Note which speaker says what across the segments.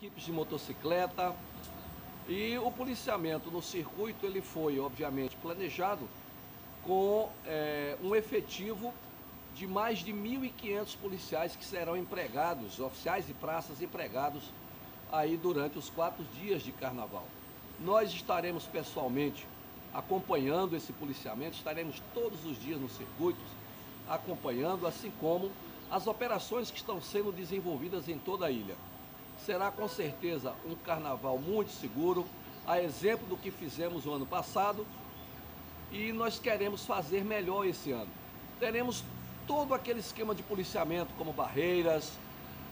Speaker 1: equipes de motocicleta. E o policiamento no circuito ele foi, obviamente, planejado com é, um efetivo de mais de 1.500 policiais que serão empregados, oficiais e praças empregados aí durante os quatro dias de carnaval. Nós estaremos pessoalmente acompanhando esse policiamento, estaremos todos os dias nos circuitos acompanhando, assim como as operações que estão sendo desenvolvidas em toda a ilha. Será com certeza um carnaval muito seguro, a exemplo do que fizemos o ano passado, e nós queremos fazer melhor esse ano. Teremos todo aquele esquema de policiamento, como barreiras,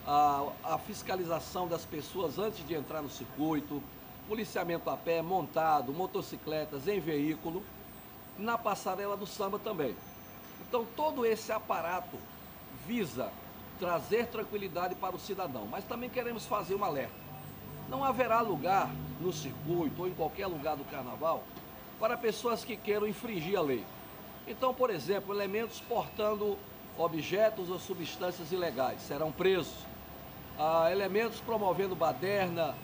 Speaker 1: a, a, fiscalização das pessoas antes de entrar no circuito, policiamento a pé, montado, motocicletas em veículo, na passarela do samba também. Então todo esse aparato visa trazer tranquilidade para o cidadão, mas também queremos fazer um alerta. Não haverá lugar no circuito ou em qualquer lugar do carnaval para pessoas que queiram infringir a lei. Então, por exemplo, elementos portando objetos ou substâncias ilegais serão presos. Ah, elementos promovendo baderna,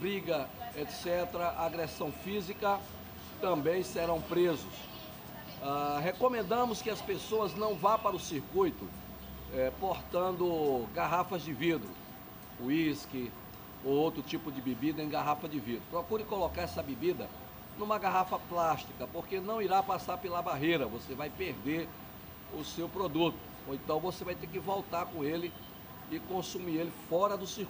Speaker 1: briga, etc., agressão física, também serão presos. Ah, recomendamos que as pessoas não vá para o circuito é, portando garrafas de vidro, uísque ou outro tipo de bebida em garrafa de vidro. Procure colocar essa bebida numa garrafa plástica, porque não irá passar pela barreira, você vai perder o seu produto. Ou então você vai ter que voltar com ele e consumir ele fora do circuito.